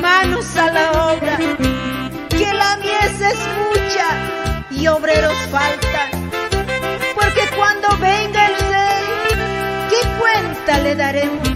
manos a la obra, que la mies es mucha y obreros faltan. Porque cuando venga el rey, ¿qué cuenta le daremos?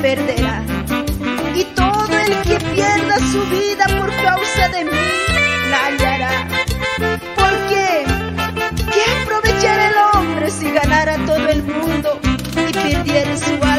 Perderá. Y todo el que pierda su vida por causa de mí, la hallará. Porque, ¿qué aprovechará el hombre si ganara todo el mundo y perdiera su alma?